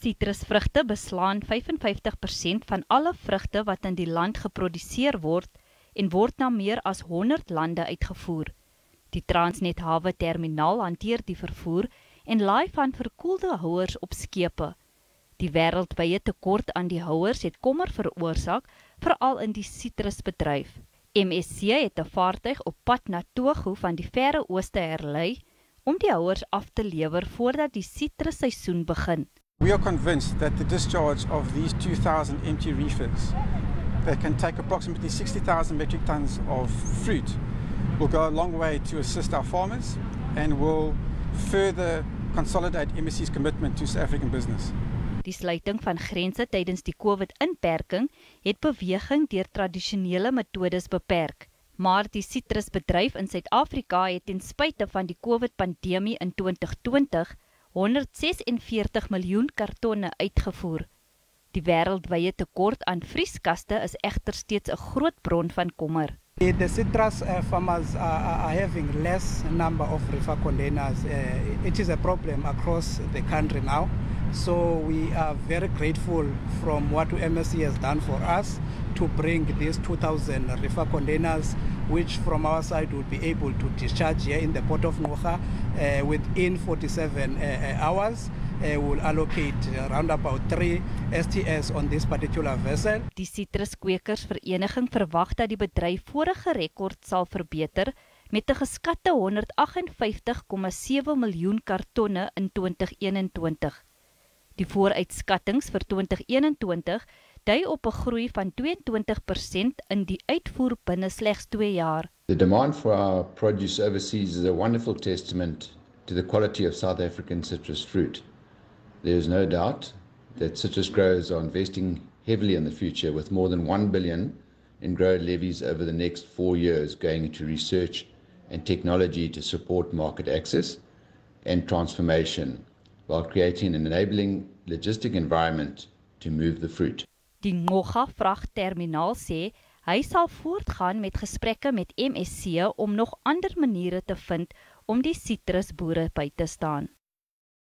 Sitrusvrugte beslaan 55% van alle vrugte wat in die land geproduseer word en word na meer as 100 lande uitgevoer. Die Transnet Hawe Terminaal hanteer die vervoer en laai van verkoelde houers op skepe. Die wêreldwye tekort aan die houers het kommer veroorsaak, veral in die sitrusbedryf. MSC het 'n vaartuig op pad na Togo van die Verre Ooste herlei om die houers af te lewer voordat die sitrusseisoen begin. We are convinced that the discharge of these 2,000 empty reefers that can take approximately 60,000 metric tons of fruit will go a long way to assist our farmers and will further consolidate MSC's commitment to South African business. Die sluiting van grense tydens die COVID-inperking het beweging deur tradisionele metodes beperk, maar die sitrusbedryf in Suid-Afrika het ten spyte van die COVID-pandemie in 2020 146 miljoen kartonne uitgevoer. Die wêreldwye tekort aan vrieskaste is egter steeds 'n groot bron van kommer. The citrus uh, farmers are, are having less number of reefer containers. Uh, it is a problem across the country now. So we are very grateful from what MSC has done for us to bring these 2,000 reefer containers which from our side will be able to discharge here in the port of Noha uh, within 47 uh, uh, hours. Uh, we'll allocate around about 3 STS on this particular vessel. Die sitruskweekers vereniging verwag dat die bedryf vorige rekord sal verbeter met 'n geskatte 158,7 miljoen kartonne in 2021. Die vooruitskattinge vir 2021 dui op 'n groei van 22% in die uitvoer binne slegs 2 jaar. The demand for our produce overseas is a wonderful testament to the quality of South African citrus fruit. There is no doubt that citrus growers are investing heavily in the future with more than 1 billion in grower levies over the next 4 years going into research and technology to support market access and transformation while creating an enabling logistic environment to move the fruit. Die Ngoga vragterminaal sê hy sal voortgaan met gesprekke met MSC om nog ander maniere te vind om die sitrusboere by te staan.